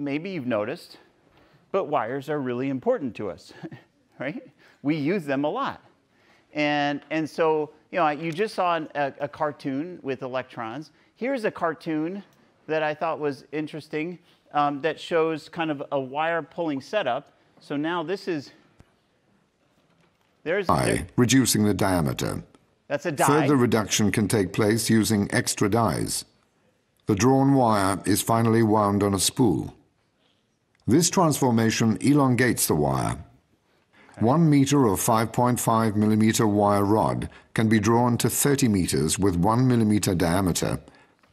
maybe you've noticed, but wires are really important to us, right? We use them a lot. And, and so, you know, you just saw a, a cartoon with electrons. Here's a cartoon that I thought was interesting um, that shows kind of a wire pulling setup. So now this is, there's, there, reducing the diameter. That's a die. Further reduction can take place using extra dies. The drawn wire is finally wound on a spool. This transformation elongates the wire. One meter of 5.5 millimeter wire rod can be drawn to 30 meters with 1 millimeter diameter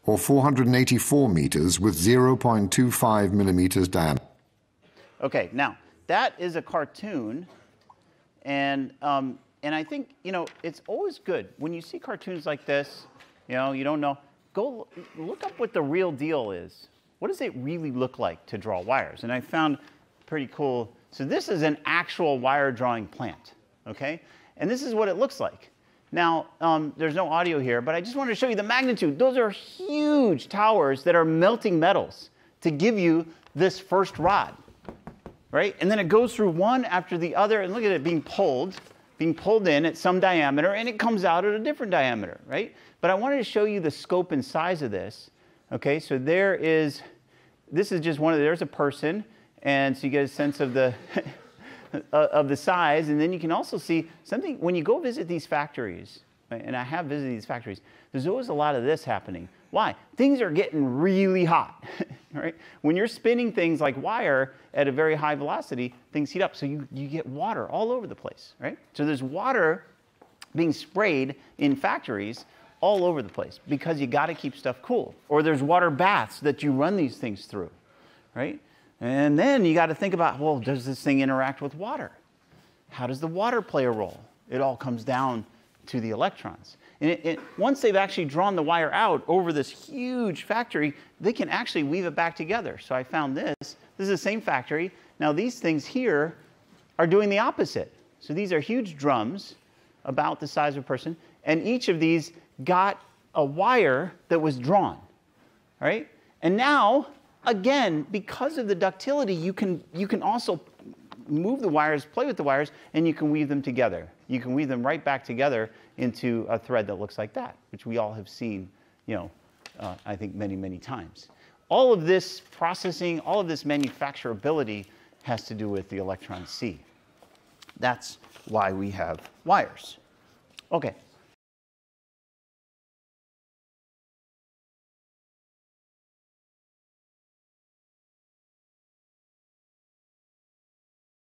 or 484 meters with 0.25 millimeters diameter. Okay, now that is a cartoon, and um, and I think you know it's always good when you see cartoons like this. You know, you don't know. Go look up what the real deal is. What does it really look like to draw wires? And I found pretty cool. So this is an actual wire drawing plant, okay? And this is what it looks like. Now, um, there's no audio here, but I just wanted to show you the magnitude. Those are huge towers that are melting metals to give you this first rod, right? And then it goes through one after the other, and look at it being pulled, being pulled in at some diameter, and it comes out at a different diameter, right? But I wanted to show you the scope and size of this. Okay, so there is, this is just one of, there's a person, and so you get a sense of the, of the size. And then you can also see something, when you go visit these factories, and I have visited these factories, there's always a lot of this happening. Why? Things are getting really hot, right? When you're spinning things like wire at a very high velocity, things heat up. So you, you get water all over the place, right? So there's water being sprayed in factories all over the place because you got to keep stuff cool. Or there's water baths that you run these things through, right? And then you got to think about, well, does this thing interact with water? How does the water play a role? It all comes down to the electrons. And it, it, once they've actually drawn the wire out over this huge factory, they can actually weave it back together. So I found this. This is the same factory. Now these things here are doing the opposite. So these are huge drums about the size of a person, and each of these got a wire that was drawn, right? And now again, because of the ductility, you can, you can also move the wires, play with the wires, and you can weave them together. You can weave them right back together into a thread that looks like that, which we all have seen, you know, uh, I think many, many times. All of this processing, all of this manufacturability has to do with the electron sea. That's why we have wires. Okay.